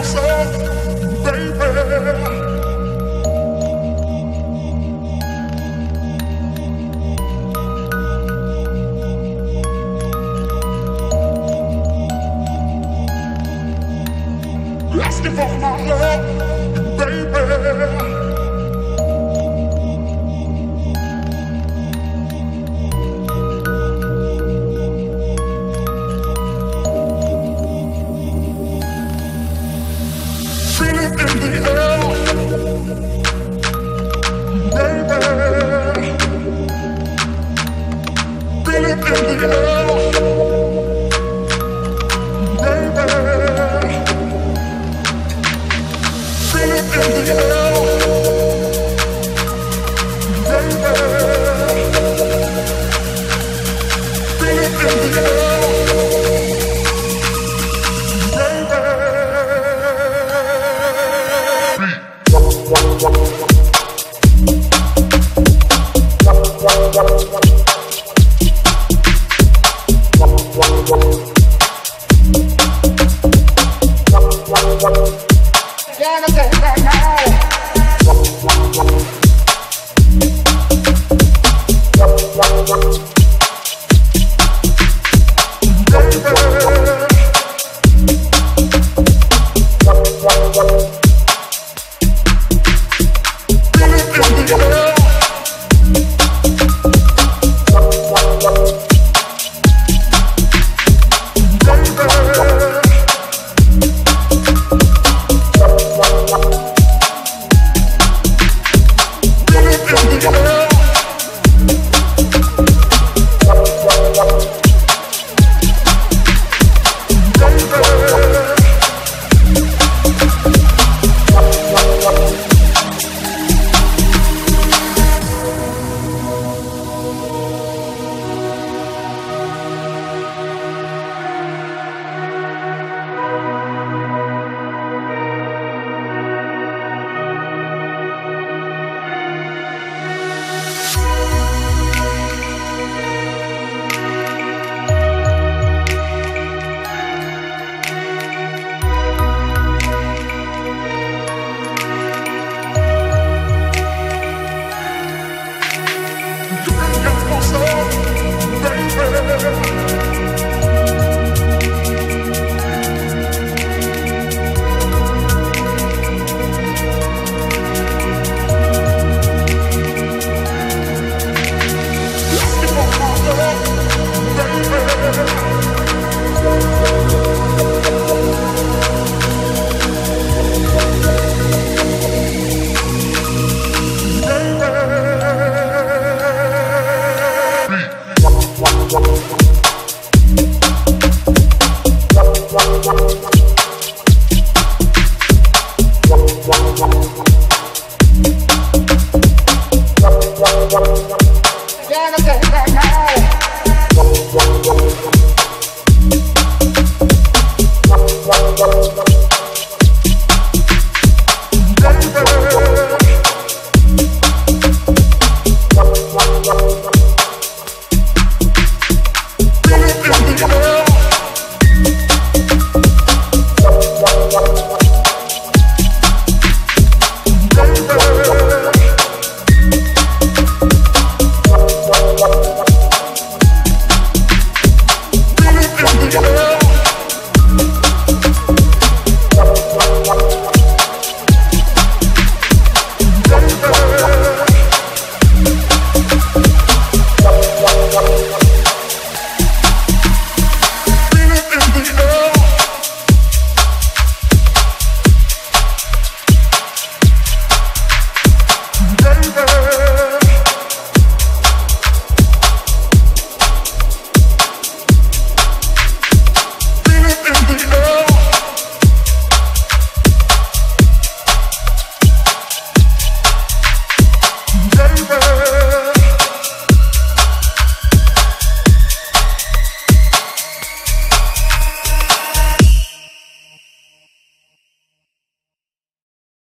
Let's give my love, baby. What? Música Baby